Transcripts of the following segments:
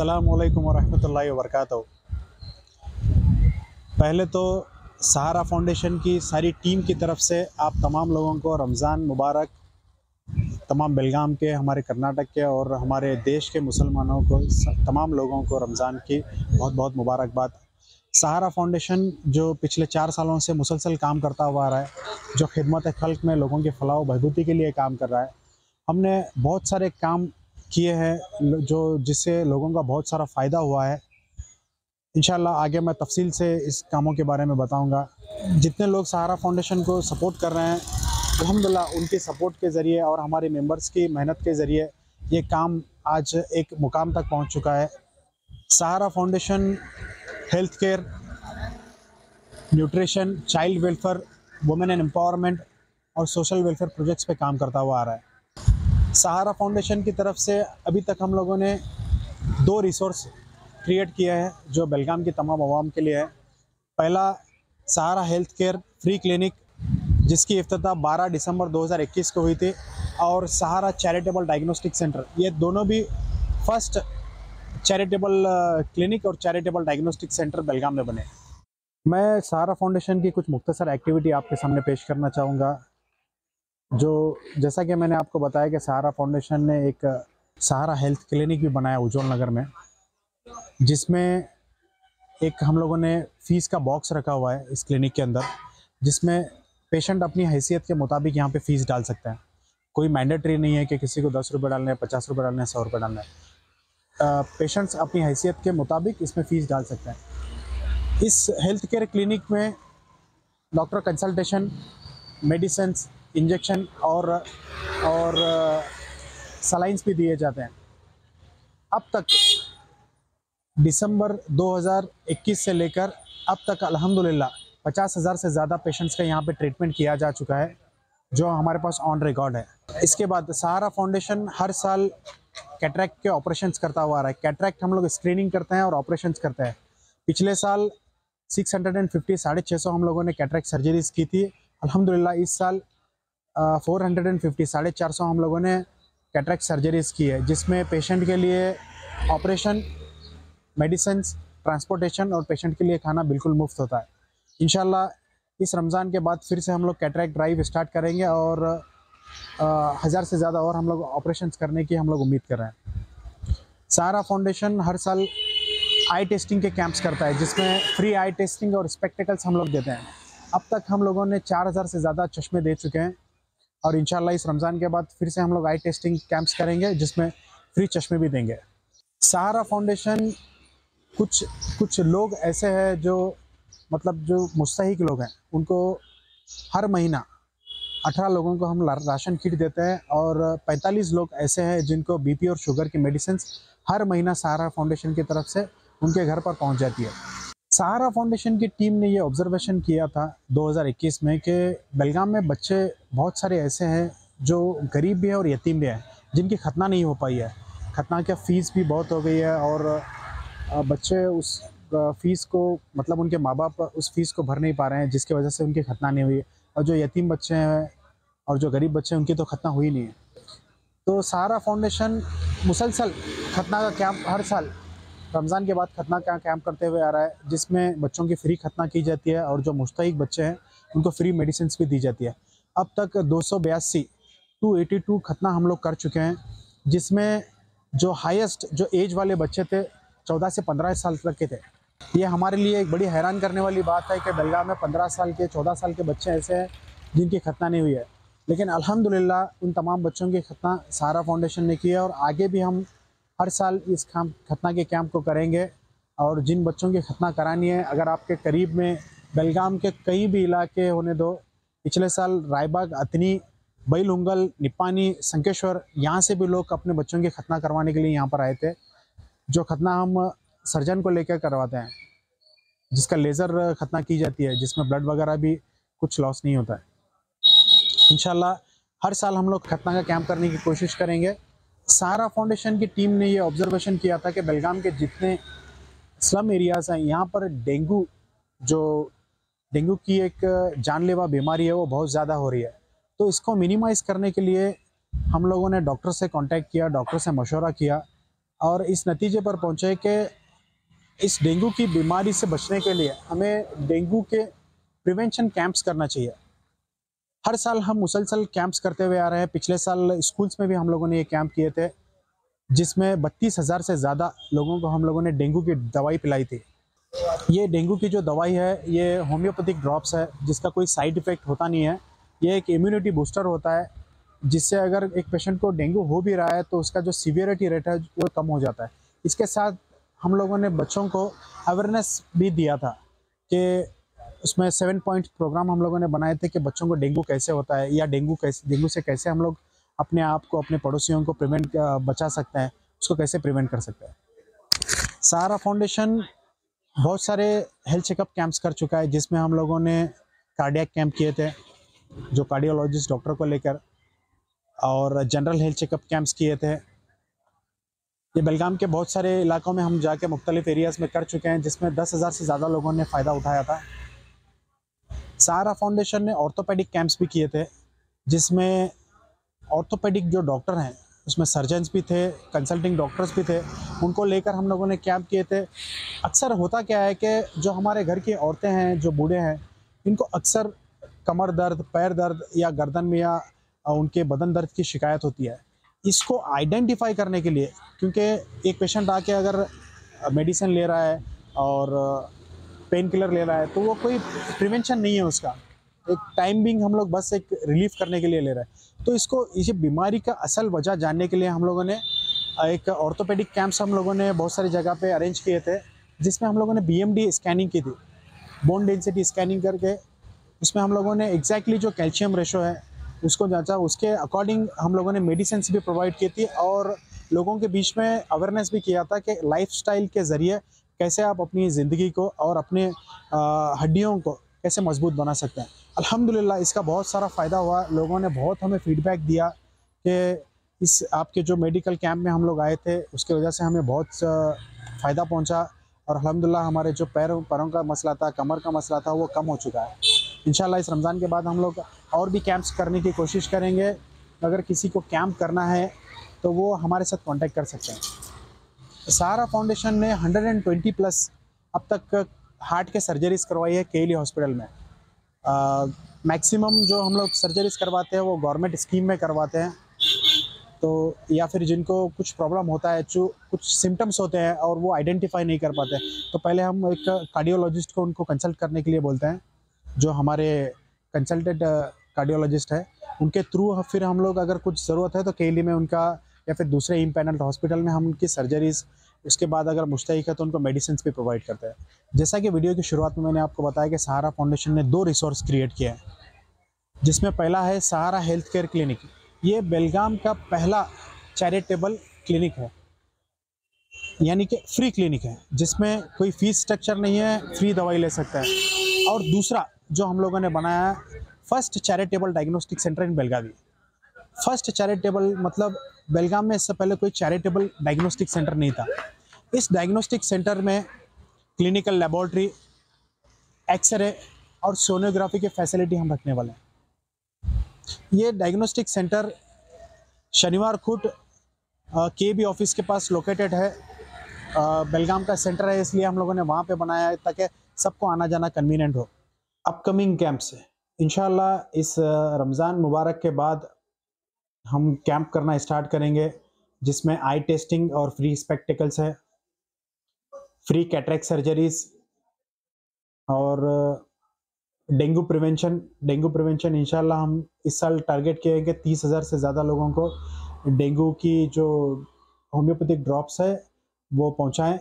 असलकम वरहमल वरक पहले तो सहारा फाउंडेशन की सारी टीम की तरफ़ से आप तमाम लोगों को रमज़ान मुबारक, तमाम बेलगाम के, हमारे कर्नाटक के और हमारे देश के मुसलमानों को तमाम लोगों को रमज़ान की बहुत बहुत मुबारकबाद। सहारा फाउंडेशन जो पिछले चार सालों से मुसलसल काम करता हुआ आ रहा है, जो खिदमत खल्क में लोगों की फलाह बहबूती के लिए काम कर रहा है, हमने बहुत सारे काम किए हैं जो जिससे लोगों का बहुत सारा फ़ायदा हुआ है। इन आगे मैं तफसील से इस कामों के बारे में बताऊँगा। जितने लोग सहारा फाउंडेशन को सपोर्ट कर रहे हैं अलहमदिल्ला उनके सपोर्ट के ज़रिए और हमारे मेंबर्स की मेहनत के ज़रिए ये काम आज एक मुकाम तक पहुँच चुका है। Sahara foundation, health care, nutrition, child welfare, women and empowerment और सोशल वेलफेयर प्रोजेक्ट्स पे काम करता हुआ आ रहा है। सहारा फाउंडेशन की तरफ़ से अभी तक हम लोगों ने दो रिसोर्स क्रिएट किया है, जो बेलगाम की तमाम आवाम के लिए है। पहला, Sahara health care free clinic जिसकी अफ्ताह 12 दिसंबर 2021 को हुई थी, और सहारा चैरिटेबल डायग्नोस्टिक सेंटर ये दोनों भी फ़र्स्ट चैरिटेबल क्लिनिक और चैरिटेबल डायग्नोस्टिक सेंटर बेलगाम में बने। मैं सहारा फाउंडेशन की कुछ मुख्तसर एक्टिविटी आपके सामने पेश करना चाहूँगा। जो जैसा कि मैंने आपको बताया कि सहारा फाउंडेशन ने एक सहारा हेल्थ क्लिनिक भी बनाया उज्जवल नगर में, जिसमें एक हम लोगों ने फ़ीस का बॉक्स रखा हुआ है इस क्लिनिक के अंदर, जिसमें पेशेंट अपनी हैसियत के मुताबिक यहाँ पे फ़ीस डाल सकते हैं। कोई मैंडेटरी नहीं है कि किसी को दस रुपये डालने हैं, पचास रुपये डालने हैं, सौ रुपये डालने हैं। पेशेंट्स अपनी हैसियत के मुताबिक इसमें फ़ीस डाल सकते हैं। इस हेल्थ केयर क्लिनिक में डॉक्टर कंसल्टेशन मेडिसिन इंजेक्शन और और सलाइंस भी दिए जाते हैं। अब तक दिसंबर 2021 से लेकर अब तक अल्हम्दुलिल्लाह पचास हज़ार से ज़्यादा पेशेंट्स का यहाँ पे ट्रीटमेंट किया जा चुका है, जो हमारे पास ऑन रिकॉर्ड है। इसके बाद सहारा फाउंडेशन हर साल कैटरैक्ट के ऑपरेशंस करता हुआ आ रहा है। कैटरैक्ट हम लोग स्क्रीनिंग करते हैं और ऑपरेशंस करते हैं। पिछले साल 650 हंड्रेड साढ़े छः सौ हम लोगों ने कैटरैक्ट सर्जरीज की थी। अल्हम्दुलिल्लाह इस साल फोर हंड्रेड एंड फिफ्टी साढ़े चार सौ हम लोगों ने कैटरैक्ट सर्जरीज की है, जिसमें पेशेंट के लिए ऑपरेशन मेडिसिन ट्रांसपोर्टेशन और पेशेंट के लिए खाना बिल्कुल मुफ़्त होता है। इन इस रमज़ान के बाद फिर से हम लोग कैटरैक्ट ड्राइव स्टार्ट करेंगे और हज़ार से ज़्यादा और हम लोग ऑपरेशन करने की हम लोग उम्मीद कर रहे हैं। सारा फाउंडेशन हर साल आई टेस्टिंग के कैंप्स करता है, जिसमें फ्री आई टेस्टिंग और स्पेक्टिकल्स हम लोग देते हैं। अब तक हम लोगों ने चार हज़ार से ज़्यादा चश्मे दे चुके हैं। और इन इस रमज़ान के बाद फिर से हम लोग आई टेस्टिंग कैंप्स करेंगे, जिसमें फ्री चश्मे भी देंगे। सहारा फाउंडेशन, कुछ कुछ लोग ऐसे हैं जो मतलब जो मुस्तक लोग हैं, उनको हर महीना अठारह लोगों को हम राशन किट देते हैं और 45 लोग ऐसे हैं जिनको बीपी और शुगर की मेडिसिन हर महीना सहारा फाउंडेशन की तरफ़ से उनके घर पर पहुँच जाती है। सहारा फाउंडेशन की टीम ने ये ऑब्जर्वेशन किया था 2021 में कि बेलगाम में बच्चे बहुत सारे ऐसे हैं जो गरीब भी हैं और यतीम भी हैं, जिनकी खतना नहीं हो पाई है। खतना की फ़ीस भी बहुत हो गई है और बच्चे उस फ़ीस को मतलब उनके माँ बाप उस फ़ीस को भर नहीं पा रहे हैं, जिसकी वजह से उनकी खतना नहीं हुई। और जो यतीम बच्चे हैं और जो गरीब बच्चे हैं, उनकी तो खतना हुई नहीं है। तो सहारा फाउंडेशन मुसलसल, खतना का कैंप हर साल रमज़ान के बाद खतना का कैंप करते हुए आ रहा है, जिसमें बच्चों की फ्री खतना की जाती है और जो मुस्तक बच्चे हैं, उनको फ्री मेडिसिन भी दी जाती है। अब तक दो सौ बयासी, टू एटी टू खतना हम लोग कर चुके हैं, जिसमें जो हाईएस्ट जो एज वाले बच्चे थे, चौदह से पंद्रह साल तक के थे। ये हमारे लिए एक बड़ी हैरान करने वाली बात है कि बेलगाम में पंद्रह साल के, चौदह साल के बच्चे ऐसे हैं, जिनकी खतना नहीं हुई है। लेकिन अल्हम्दुलिल्लाह, उन तमाम बच्चों की खतना सारा फाउंडेशन ने की है और आगे भी हम हर साल इस काम, खतना के कैंप को करेंगे और जिन बच्चों की खतना करानी है, अगर आपके करीब में बेलगाम के कई भी इलाके होने दो, पिछले साल रायबाग, अतनी, बैलुंगल निपानी संकेश्वर, यहाँ से भी लोग अपने बच्चों की खतना करवाने के लिए यहाँ पर आए थे। जो खतना हम सर्जन को लेकर करवाते हैं, जिसका लेज़र खतना की जाती है, जिसमें ब्लड वगैरह भी कुछ लॉस नहीं होता है। इन हर साल हम लोग खतना का कैंप करने की कोशिश करेंगे। सारा फाउंडेशन की टीम ने ये ऑब्जर्वेशन किया था कि बेलगाम के जितने स्लम एरियाज़ हैं, यहाँ पर डेंगू, जो डेंगू की एक जानलेवा बीमारी है, वो बहुत ज़्यादा हो रही है। तो इसको मिनिमाइज़ करने के लिए हम लोगों ने डॉक्टर से कांटेक्ट किया डॉक्टर से मशवरा किया और इस नतीजे पर पहुँचे कि इस डेंगू की बीमारी से बचने के लिए हमें डेंगू के प्रिवेंशन कैंप्स करना चाहिए। हर साल हम मुसलसल कैंप्स करते हुए आ रहे हैं। पिछले साल स्कूल्स में भी हम लोगों ने ये कैंप किए थे, जिसमें बत्तीस हज़ार से ज़्यादा लोगों को हम लोगों ने डेंगू की दवाई पिलाई थी। ये डेंगू की जो दवाई है, ये होम्योपैथिक ड्रॉप्स है, जिसका कोई साइड इफ़ेक्ट होता नहीं है। ये एक इम्यूनिटी बूस्टर होता है, जिससे अगर एक पेशेंट को डेंगू हो भी रहा है तो उसका जो सीवियरिटी रेट है, वो कम हो जाता है। इसके साथ हम लोगों ने बच्चों को अवेयरनेस भी दिया था कि उसमें सेवन पॉइंट प्रोग्राम हम लोगों ने बनाए थे कि बच्चों को डेंगू कैसे होता है या डेंगू कैसे, डेंगू से कैसे हम लोग अपने आप को, अपने पड़ोसियों को प्रिवेंट बचा सकते हैं, उसको कैसे प्रिवेंट कर सकते हैं। सारा फाउंडेशन बहुत सारे हेल्थ चेकअप कैंप्स कर चुका है, जिसमें हम लोगों ने कार्डियक कैंप किए थे, जो कार्डियोलॉजिस्ट डॉक्टर को लेकर, और जनरल हेल्थ चेकअप कैंप्स किए थे। ये बेलगाम के बहुत सारे इलाकों में हम जाके मुख्तलिफ़ एरियाज़ में कर चुके हैं, जिसमें दस हज़ार से ज़्यादा लोगों ने फ़ायदा उठाया था। सारा फाउंडेशन ने ऑर्थोपेडिक कैंप्स भी किए थे, जिसमें ऑर्थोपेडिक जो डॉक्टर हैं, उसमें सर्जन्स भी थे कंसल्टिंग डॉक्टर्स भी थे, उनको लेकर हम लोगों ने कैंप किए थे। अक्सर होता क्या है कि जो हमारे घर की औरतें हैं, जो बूढ़े हैं, इनको अक्सर कमर दर्द, पैर दर्द या गर्दन में या उनके बदन दर्द की शिकायत होती है। इसको आइडेंटिफाई करने के लिए, क्योंकि एक पेशेंट आके अगर मेडिसिन ले रहा है और पेन किलर ले रहा है तो वो कोई प्रिवेंशन नहीं है उसका। एक टाइम बिंग हम लोग बस एक रिलीफ करने के लिए ले रहे हैं। तो इसको इस बीमारी का असल वजह जानने के लिए हम लोगों ने एक ऑर्थोपेडिक कैंप्स हम लोगों ने बहुत सारी जगह पे अरेंज किए थे, जिसमें हम लोगों ने बीएमडी स्कैनिंग की थी। बोन डेंसिटी स्कैनिंग करके, उसमें हम लोगों ने एग्जैक्टली जो कैल्शियम रेशो है, उसको जांचा। उसके अकॉर्डिंग हम लोगों ने मेडिसिन भी प्रोवाइड की थी और लोगों के बीच में अवेयरनेस भी किया था कि लाइफस्टाइल के ज़रिए कैसे आप अपनी ज़िंदगी को और अपने हड्डियों को कैसे मज़बूत बना सकते हैं? अल्हम्दुलिल्लाह, इसका बहुत सारा फ़ायदा हुआ। लोगों ने बहुत हमें फीडबैक दिया कि इस आपके जो मेडिकल कैंप में हम लोग आए थे, उसकी वजह से हमें बहुत फ़ायदा पहुँचा और अल्हम्दुलिल्लाह हमारे जो पैरों पैरों का मसला था, कमर का मसला था, वो कम हो चुका है। इन इस रमज़ान के बाद हम लोग और भी कैंप्स करने की कोशिश करेंगे। अगर किसी को कैंप करना है तो वो हमारे साथ कांटेक्ट कर सकते हैं। सहारा फाउंडेशन ने 120 प्लस अब तक हार्ट के सर्जरीज करवाई है केली हॉस्पिटल में। मैक्सिमम जो हम लोग सर्जरीज करवाते हैं वो गवर्नमेंट स्कीम में करवाते हैं। तो या फिर जिनको कुछ प्रॉब्लम होता है जो कुछ सिम्टम्स होते हैं और वो आइडेंटिफाई नहीं कर पाते तो पहले हम एक कार्डियोलॉजिस्ट को उनको कंसल्ट करने के लिए बोलते हैं, जो हमारे कंसल्टेड कार्डियोलॉजिस्ट है। उनके थ्रू फिर हम लोग अगर कुछ ज़रूरत है तो केली में उनका या फिर दूसरे इम्पैनल्ड हॉस्पिटल में हम उनकी सर्जरीज उसके बाद अगर मुस्तक है तो उनको मेडिसिन भी प्रोवाइड करते हैं। जैसा कि वीडियो की शुरुआत में मैंने आपको बताया कि सहारा फाउंडेशन ने दो रिसोर्स क्रिएट किया है, जिसमें पहला है सहारा हेल्थ केयर क्लिनिक ये बेलगाम का पहला चैरिटेबल क्लिनिक है, यानी कि फ्री क्लिनिक है, जिसमें कोई फ़ीस स्ट्रक्चर नहीं है फ्री दवाई ले सकता है। और दूसरा जो हम लोगों ने बनाया है first charitable diagnostic centre in Belgavi first charitable मतलब बेलगाम में इससे पहले कोई चैरिटेबल डायग्नोस्टिक सेंटर नहीं था। इस डायग्नोस्टिक सेंटर में क्लिनिकल लेबॉर्ट्री, एक्सरे और सोनोग्राफी की फैसिलिटी हम रखने वाले हैं। ये डायग्नोस्टिक सेंटर शनिवार खुट के बी ऑफ़िस के पास लोकेटेड है। बेलगाम का सेंटर है, इसलिए हम लोगों ने वहाँ पे बनाया है ताकि सबको आना जाना कन्वीनियंट हो। अपकमिंग कैंप से। इनशाला इस रमज़ान मुबारक के बाद हम कैंप करना स्टार्ट करेंगे, जिसमें आई टेस्टिंग और फ्री स्पेक्टिकल्स है फ्री कैटरेक्ट सर्जरीज और डेंगू प्रिवेंशन डेंगू प्रिवेंशन इंशाल्लाह हम इस साल टारगेट किए कि तीस हज़ार से ज़्यादा लोगों को डेंगू की जो होम्योपैथिक ड्रॉप्स है, वो पहुँचाएँ।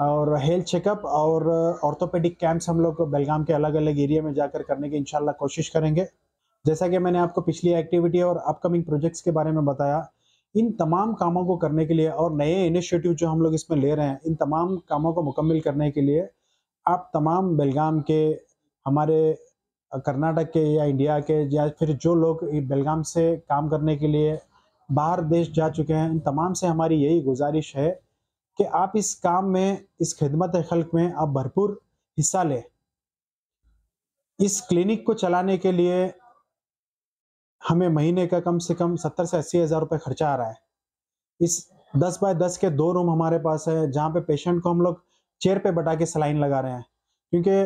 और हेल्थ चेकअप और ऑर्थोपेडिक कैंप्स हम लोग बेलगाम के अलग अलग एरिया में जाकर करने की इंशाल्लाह कोशिश करेंगे। जैसा कि मैंने आपको पिछली एक्टिविटी और अपकमिंग प्रोजेक्ट्स के बारे में बताया, इन तमाम कामों को करने के लिए और नए इनिशिएटिव जो हम लोग इसमें ले रहे हैं, इन तमाम कामों को मुकम्मल करने के लिए आप तमाम बेलगाम के, हमारे कर्नाटक के या इंडिया के या फिर जो लोग बेलगाम से काम करने के लिए बाहर देश जा चुके हैं, इन तमाम से हमारी यही गुजारिश है कि आप इस काम में, इस खिदमत खल्क में आप भरपूर हिस्सा लें। इस क्लिनिक को चलाने के लिए हमें महीने का कम से कम सत्तर से अस्सी हज़ार रुपये खर्चा आ रहा है। इस दस बाय दस के दो रूम हमारे पास है, जहाँ पे पेशेंट को हम लोग चेयर पे बटा के सलाइन लगा रहे हैं। क्योंकि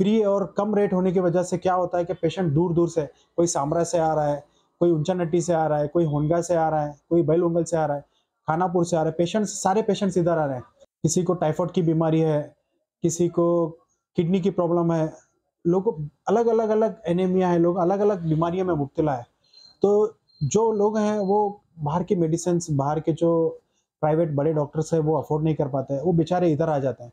फ्री और कम रेट होने की वजह से क्या होता है कि पेशेंट दूर दूर से, कोई सामरा से आ रहा है, कोई ऊँचा नट्टी से आ रहा है, कोई होनगा से आ रहा है, कोई बैल उंगल से आ रहा है, खानापुर से आ रहा है पेशेंट्स सारे पेशेंट्स इधर आ रहे हैं। किसी को टाइफॉइड की बीमारी है, किसी को किडनी की प्रॉब्लम है, लोग अलग अलग अलग एनेमिया है, लोग अलग अलग बीमारियों में मुबतला है। तो जो लोग हैं, वो बाहर की मेडिसिन बाहर के जो प्राइवेट बड़े डॉक्टर्स हैं, वो अफोर्ड नहीं कर पाते हैं, वो बेचारे इधर आ जाते हैं।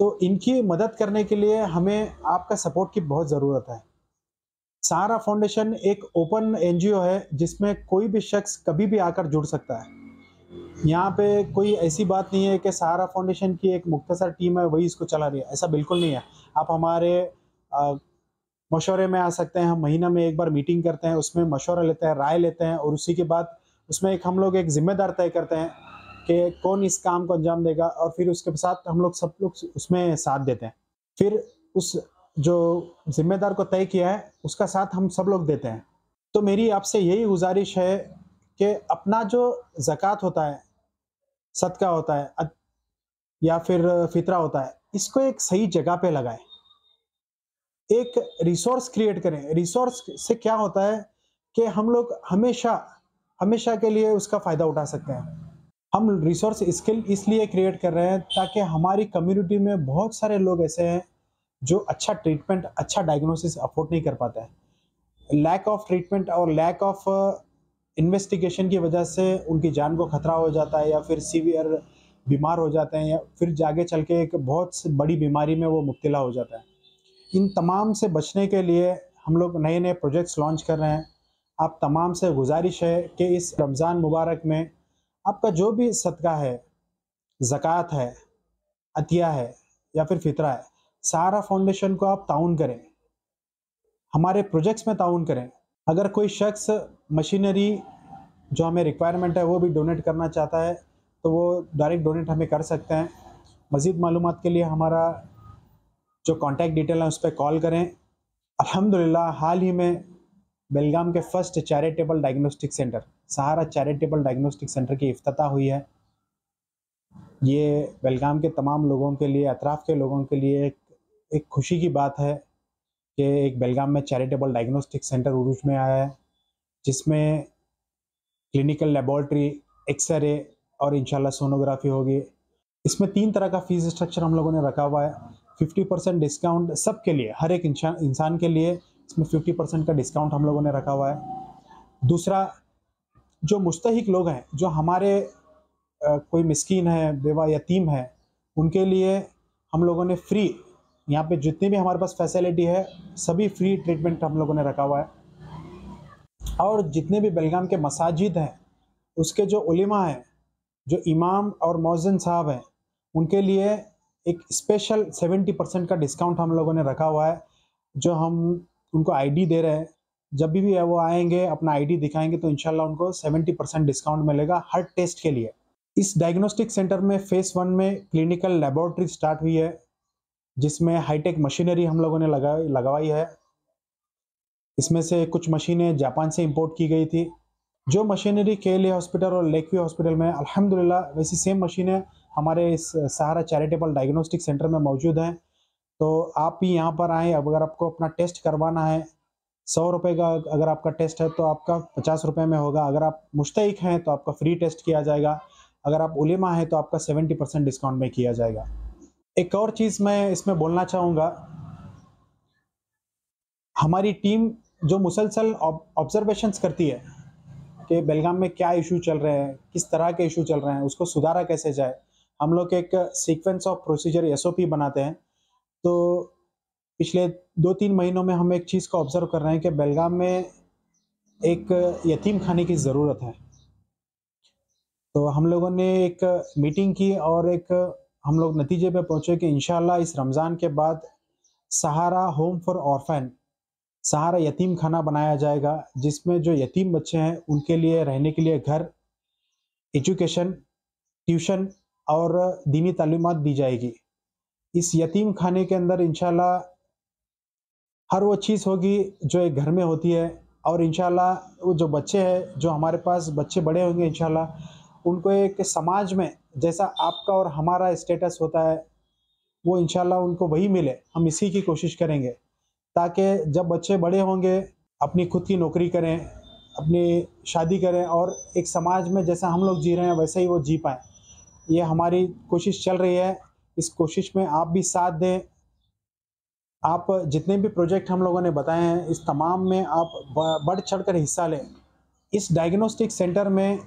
तो इनकी मदद करने के लिए हमें आपका सपोर्ट की बहुत ज़रूरत है। सहारा फाउंडेशन एक ओपन एनजीओ है, जिसमें कोई भी शख्स कभी भी आकर जुड़ सकता है। यहाँ पे कोई ऐसी बात नहीं है कि सहारा फाउंडेशन की एक मुख्तसर टीम है, वही इसको चला रही है, ऐसा बिल्कुल नहीं है। आप हमारे मशवरे में आ सकते हैं, हम महीना में एक बार मीटिंग करते हैं, उसमें मशवरा लेते हैं, राय लेते हैं और उसी के बाद उसमें एक हम लोग एक जिम्मेदार तय करते हैं कि कौन इस काम को अंजाम देगा और फिर उसके साथ हम लोग सब लोग उसमें साथ देते हैं। फिर उस जो जिम्मेदार को तय किया है, उसका साथ हम सब लोग देते हैं। तो मेरी आपसे यही गुजारिश है कि अपना जो ज़क़़त होता है, सदका होता है या फिर फितरा होता है, इसको एक सही जगह पे लगाएँ। एक रिसोर्स क्रिएट करें। रिसोर्स से क्या होता है कि हम लोग हमेशा हमेशा के लिए उसका फ़ायदा उठा सकते हैं। हम रिसोर्स स्किल इसलिए क्रिएट कर रहे हैं ताकि हमारी कम्युनिटी में बहुत सारे लोग ऐसे हैं जो अच्छा ट्रीटमेंट अच्छा डायग्नोसिस अफोर्ड नहीं कर पाते हैं। लैक ऑफ़ ट्रीटमेंट और लैक ऑफ़ इन्वेस्टिगेशन की वजह से उनकी जान को खतरा हो जाता है या फिर सीवियर बीमार हो जाते हैं या फिर जागे चल के एक बहुत बड़ी बीमारी में वो मुब्तला हो जाता है। इन तमाम से बचने के लिए हम लोग नए नए प्रोजेक्ट्स लॉन्च कर रहे हैं। आप तमाम से गुजारिश है कि इस रमज़ान मुबारक में आपका जो भी सदका है, ज़क़़त है, अतिया है या फिर फितरा है, सारा फाउंडेशन को आप ताउन करें। हमारे प्रोजेक्ट्स में ताउन करें। अगर कोई शख्स मशीनरी जो हमें रिक्वायरमेंट है वो भी डोनेट करना चाहता है तो वो डायरेक्ट डोनेट हमें कर सकते हैं। मज़ीद मालूम के लिए हमारा जो कॉन्टैक्ट डिटेल है उस पर कॉल करें। अल्हम्दुलिल्लाह, हाल ही में बेलगाम के first charitable diagnostic centre Sahara charitable diagnostic centre की अफ्ताह हुई है। ये बेलगाम के तमाम लोगों के लिए, अतराफ़ के लोगों के लिए एक एक खुशी की बात है कि एक बेलगाम में चैरिटेबल डायग्नोस्टिक सेंटर उरूज में आया है, जिसमें क्लिनिकल लेबॉर्ट्री एक्सरे और इंशाल्लाह सोनोग्राफी होगी। इसमें तीन तरह का फ़ीस स्ट्रक्चर हम लोगों ने रखा हुआ है। फिफ्टी परसेंट डिस्काउंट सब के लिए हर एक इंसान के लिए इसमें फिफ्टी परसेंट का डिस्काउंट हम लोगों ने रखा हुआ है। दूसरा जो मुस्तक लोग हैं जो हमारे आ, कोई मिस्किन है बेवा यतीम है उनके लिए हम लोगों ने फ्री यहाँ पे जितनी भी हमारे पास फैसिलिटी है सभी फ्री ट्रीटमेंट हम लोगों ने रखा हुआ है। और जितने भी बेलगाम के मसाजिद हैं उसके जो उलिमा हैं जो इमाम और मौजन साहब हैं उनके लिए एक स्पेशल सेवेंटी परसेंट का डिस्काउंट हम लोगों ने रखा हुआ है जो हम उनको आईडी दे रहे हैं। जब भी, वो आएँगे अपना आईडी दिखाएँगे तो इनशाला उनको सेवेंटी परसेंट डिस्काउंट मिलेगा हर टेस्ट के लिए। इस डायग्नोस्टिक सेंटर में फेस वन में क्लिनिकल लेबोरेटरी स्टार्ट हुई है जिसमें हाईटेक मशीनरी हम लोगों ने लगा लगवाई है। इसमें से कुछ मशीनें जापान से इंपोर्ट की गई थी। जो मशीनरी के लिए हॉस्पिटल और लेकवी हॉस्पिटल में अल्हम्दुलिल्लाह वैसी सेम मशीनें हमारे इस सहारा चैरिटेबल डायग्नोस्टिक सेंटर में मौजूद हैं। तो आप भी यहाँ पर आएँ, अगर आपको अपना टेस्ट करवाना है, सौ रुपये का अगर आपका टेस्ट है तो आपका पचास रुपये में होगा। अगर आप मुश्तक हैं तो आपका फ्री टेस्ट किया जाएगा। अगर आप उलेमा हैं तो आपका सेवेंटी परसेंट डिस्काउंट में किया जाएगा। एक और चीज़ मैं इसमें बोलना चाहूँगा। हमारी टीम जो मुसलसल ऑब्जर्वेशंस करती है कि बेलगाम में क्या इशू चल रहे हैं, किस तरह के इशू चल रहे हैं, उसको सुधारा कैसे जाए हम लोग एक सीक्वेंस ऑफ़ प्रोसीजर एसओपी बनाते हैं। तो पिछले दो तीन महीनों में हम एक चीज़ को ऑब्ज़र्व कर रहे हैं कि बेलगाम में एक यतीम खाने की ज़रूरत है। तो हम लोगों ने एक मीटिंग की और एक हम लोग नतीजे पे पहुँचे कि इन इस रमज़ान के बाद Sahara home for orphan Sahara यतीम खाना बनाया जाएगा, जिसमें जो यतीम बच्चे हैं, उनके लिए रहने के लिए घर एजुकेशन ट्यूशन और दीनी तालीमत दी जाएगी। इस यतीम खाने के अंदर इनशाला हर वो चीज़ होगी जो एक घर में होती है और इनशाला वो जो बच्चे हैं, जो हमारे पास बच्चे बड़े होंगे इनशाला उनको एक समाज में जैसा आपका और हमारा स्टेटस होता है, वो इंशाल्लाह उनको वही मिले। हम इसी की कोशिश करेंगे ताकि जब बच्चे बड़े होंगे, अपनी खुद की नौकरी करें, अपनी शादी करें और एक समाज में जैसा हम लोग जी रहे हैं, वैसे ही वो जी पाएँ। ये हमारी कोशिश चल रही है। इस कोशिश में आप भी साथ दें। आप जितने भी प्रोजेक्ट हम लोगों ने बताए हैं, इस तमाम में आप बढ़ चढ़ कर हिस्सा लें। इस डायग्नोस्टिक सेंटर में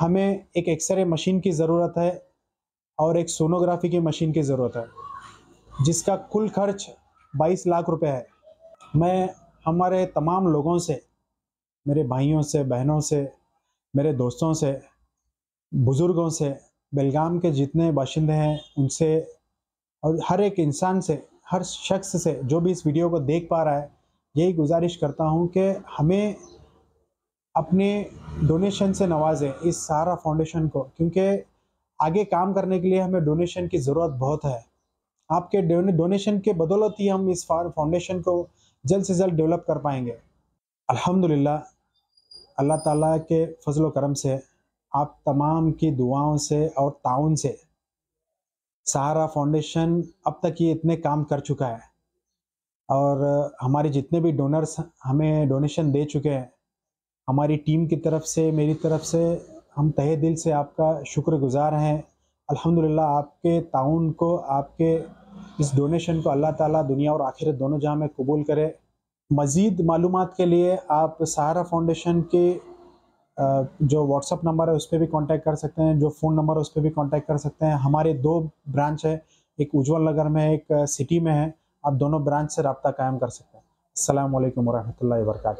हमें एक एक्सरे मशीन की ज़रूरत है और एक सोनोग्राफी की मशीन की ज़रूरत है, जिसका कुल खर्च 22 लाख रुपए है। मैं, हमारे तमाम लोगों से, मेरे भाइयों से, बहनों से, मेरे दोस्तों से बुज़ुर्गों से, बेलगाम के जितने बाशिंदे हैं, उनसे और हर एक इंसान से, हर शख्स से जो भी इस वीडियो को देख पा रहा है, यही गुजारिश करता हूँ कि हमें अपने डोनेशन से नवाजें इस सहारा फाउंडेशन को, क्योंकि आगे काम करने के लिए हमें डोनेशन की ज़रूरत बहुत है। आपके डोनेशन के बदौलत ही हम इस फाउंडेशन को जल्द से जल्द डेवलप कर पाएँगे। अल्हम्दुलिल्लाह, अल्लाह ताला के फजल करम से आप तमाम की दुआओं से और ताउन से सहारा फाउंडेशन अब तक ये इतने काम कर चुका है। और हमारे जितने भी डोनर्स हमें डोनेशन दे चुके हैं, हमारी टीम की तरफ़ से, मेरी तरफ़ से हम तहे दिल से आपका शुक्रगुजार हैं। अल्हम्दुलिल्लाह आपके ताउन को, आपके इस डोनेशन को अल्लाह ताला दुनिया और आखिरत दोनों जहाँ में कबूल करे। मज़ीद मालूम के लिए आप सहारा फाउंडेशन के जो व्हाट्सअप नंबर है, उस पर भी कांटेक्ट कर सकते हैं, जो फ़ोन नंबर है, उस पर भी कांटेक्ट कर सकते हैं। हमारे दो ब्रांच है, एक उज्जवल नगर में एक सिटी में है। आप दोनों ब्रांच से रबता कायम कर सकते हैं। अल्लाम वरहमल वर्का